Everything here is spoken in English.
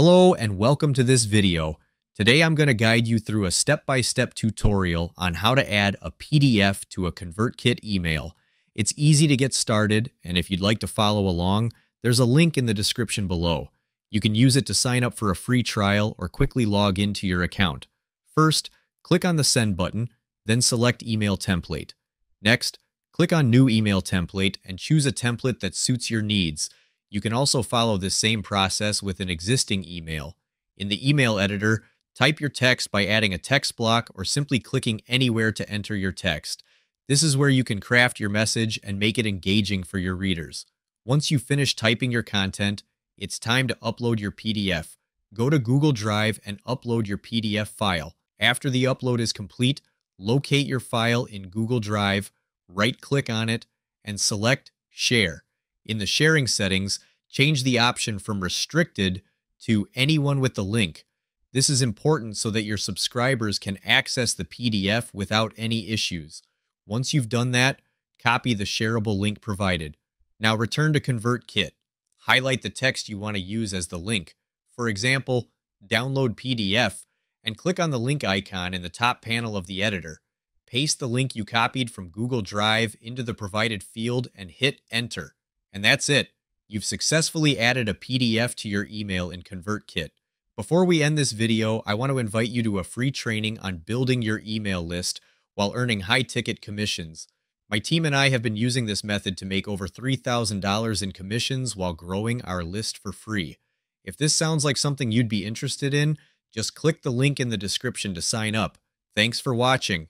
Hello and welcome to this video. Today I'm going to guide you through a step-by-step tutorial on how to add a PDF to a ConvertKit email. It's easy to get started, and if you'd like to follow along, there's a link in the description below. You can use it to sign up for a free trial or quickly log into your account. First, click on the Send button, then select Email Template. Next, click on New Email Template and choose a template that suits your needs. You can also follow this same process with an existing email. In the email editor, type your text by adding a text block or simply clicking anywhere to enter your text. This is where you can craft your message and make it engaging for your readers. Once you finish typing your content, it's time to upload your PDF. Go to Google Drive and upload your PDF file. After the upload is complete, locate your file in Google Drive, right click on it, and select Share. In the sharing settings, change the option from restricted to anyone with the link. This is important so that your subscribers can access the PDF without any issues. Once you've done that, copy the shareable link provided. Now return to ConvertKit. Highlight the text you want to use as the link. For example, download PDF and click on the link icon in the top panel of the editor. Paste the link you copied from Google Drive into the provided field and hit enter. And that's it. You've successfully added a PDF to your email in ConvertKit. Before we end this video, I want to invite you to a free training on building your email list while earning high ticket commissions. My team and I have been using this method to make over $3,000 in commissions while growing our list for free. If this sounds like something you'd be interested in, just click the link in the description to sign up. Thanks for watching.